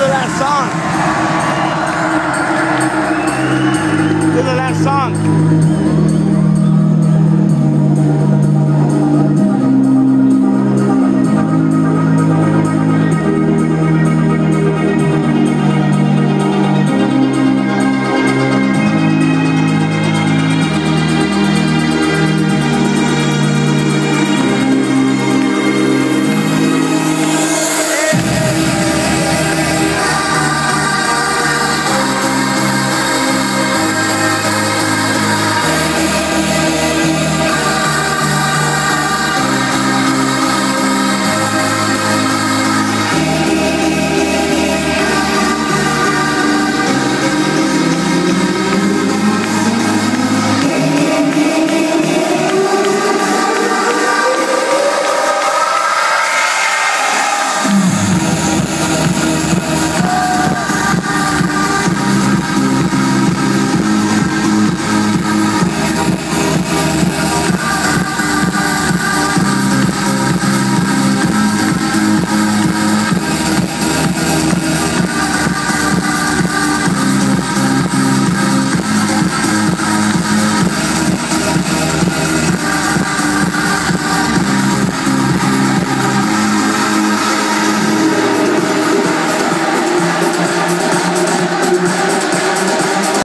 to that song.